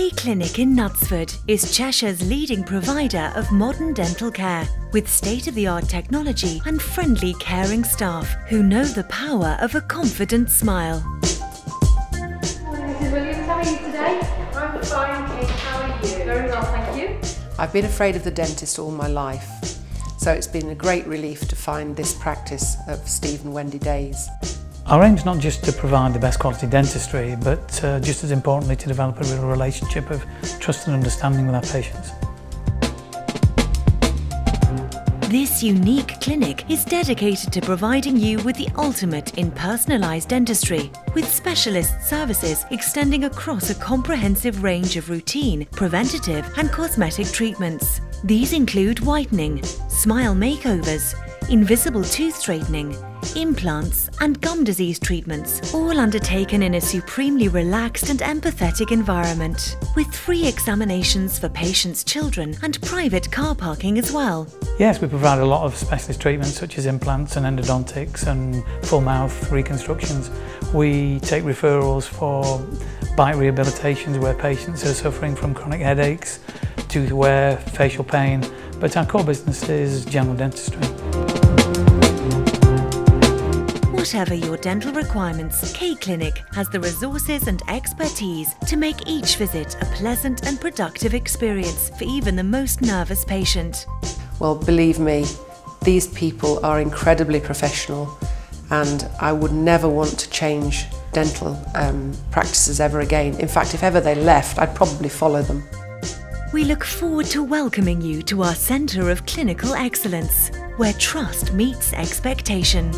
K Clinic in Knutsford is Cheshire's leading provider of modern dental care with state of the art technology and friendly, caring staff who know the power of a confident smile. Mrs. Williams, how are you today? I'm fine, Kate. How are you? Very well, thank you. I've been afraid of the dentist all my life, so it's been a great relief to find this practice of Steve and Wendy Days. Our aim is not just to provide the best quality dentistry, but uh, just as importantly to develop a real relationship of trust and understanding with our patients. This unique clinic is dedicated to providing you with the ultimate in personalised dentistry, with specialist services extending across a comprehensive range of routine, preventative and cosmetic treatments. These include whitening, smile makeovers, invisible tooth straightening, implants and gum disease treatments, all undertaken in a supremely relaxed and empathetic environment, with free examinations for patients' children and private car parking as well. Yes, we provide a lot of specialist treatments such as implants and endodontics and full mouth reconstructions. We take referrals for bite rehabilitations where patients are suffering from chronic headaches, tooth wear, facial pain, but our core business is general dentistry. Whatever your dental requirements, K-Clinic has the resources and expertise to make each visit a pleasant and productive experience for even the most nervous patient. Well, believe me, these people are incredibly professional and I would never want to change dental um, practices ever again. In fact, if ever they left, I'd probably follow them. We look forward to welcoming you to our Centre of Clinical Excellence, where trust meets expectation.